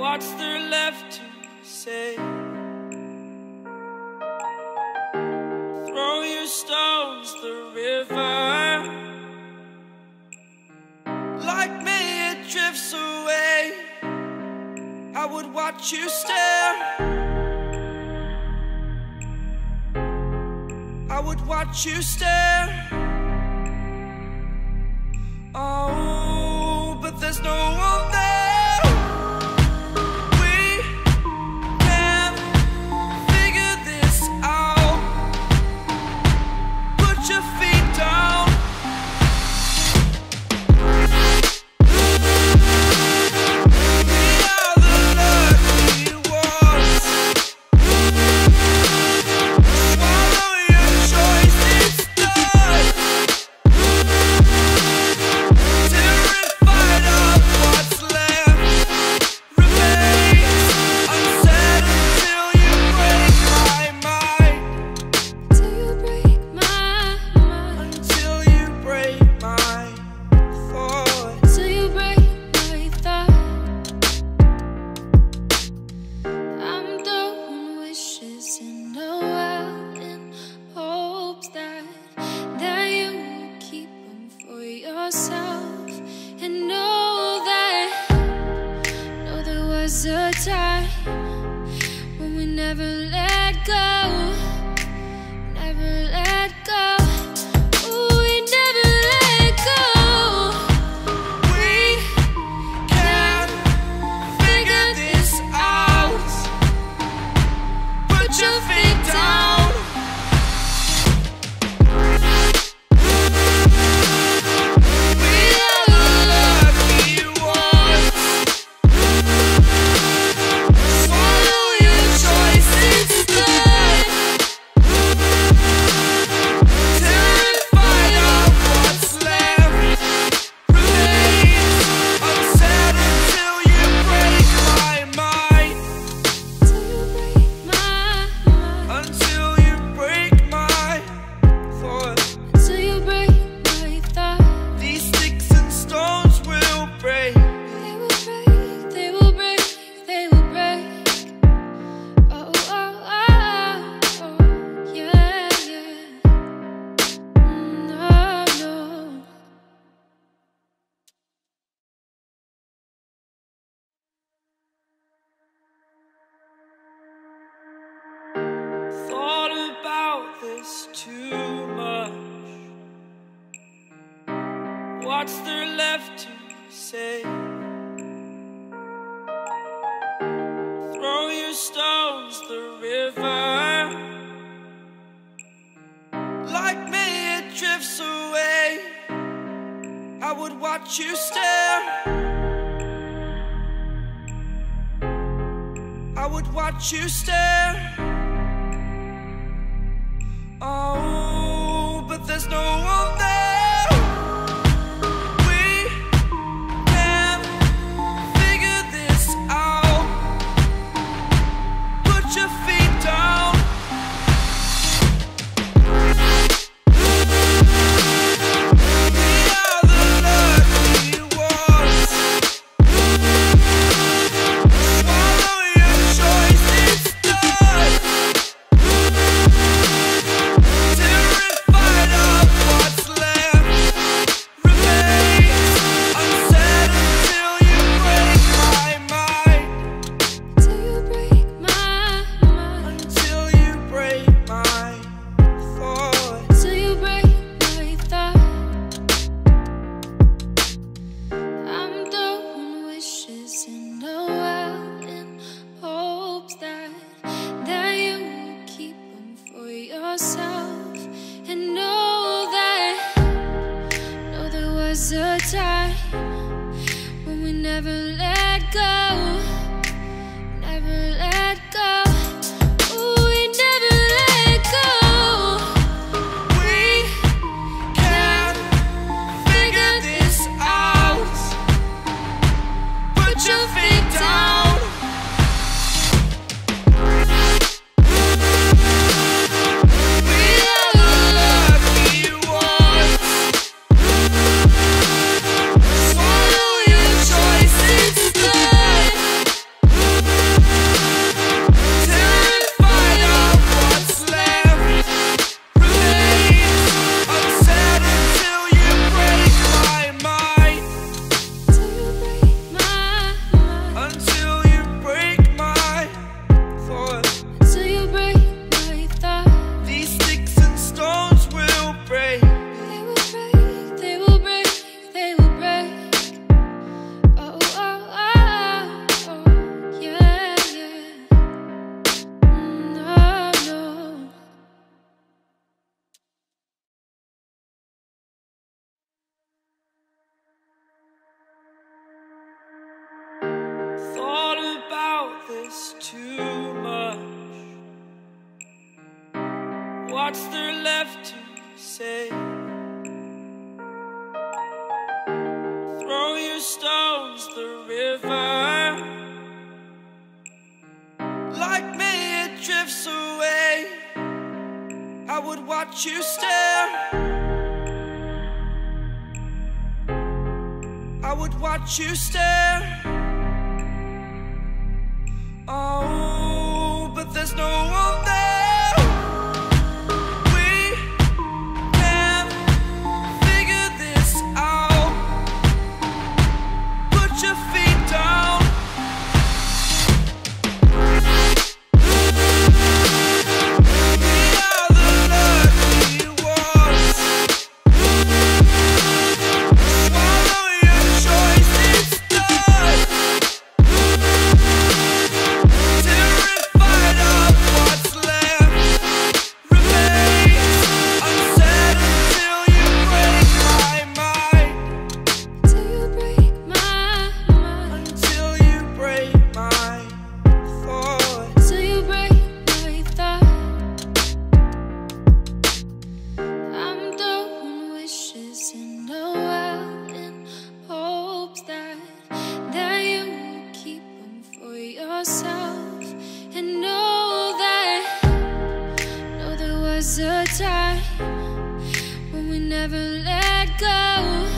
What's there left to say? Throw your stones the river. Like me it drifts away. I would watch you stare. I would watch you stare. yourself and know that know there was a time when we never let go. too much. What's there left to say? Throw your stones the river. Like me, it drifts away. I would watch you stare. I would watch you stare. there's no never let is too much. What's there left to say? Throw your stones the river. Like me, it drifts away. I would watch you stare. I would watch you stare never let go.